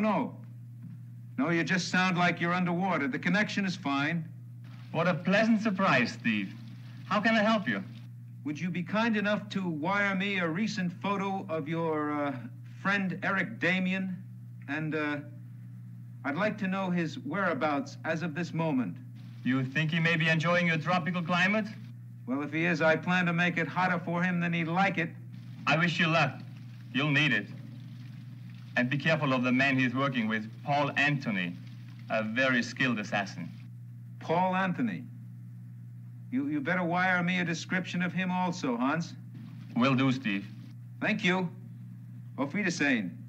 no. No, you just sound like you're underwater. The connection is fine. What a pleasant surprise, Steve. How can I help you? Would you be kind enough to wire me a recent photo of your uh, friend Eric Damien? And uh, I'd like to know his whereabouts as of this moment. You think he may be enjoying your tropical climate? Well, if he is, I plan to make it hotter for him than he'd like it. I wish you luck. You'll need it. And be careful of the man he's working with, Paul Anthony, a very skilled assassin. Paul Anthony. You, you better wire me a description of him also, Hans. Will do, Steve. Thank you. Auf Wiedersehen.